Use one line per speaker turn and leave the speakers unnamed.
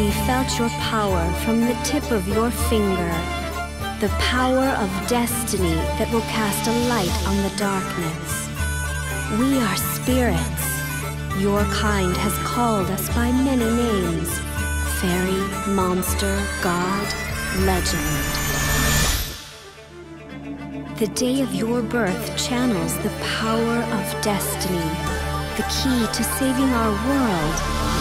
We felt your power from the tip of your finger. The power of destiny that will cast a light on the darkness. We are spirits. Your kind has called us by many names. Fairy, monster, god, legend. The day of your birth channels the power of destiny, the key to saving our world.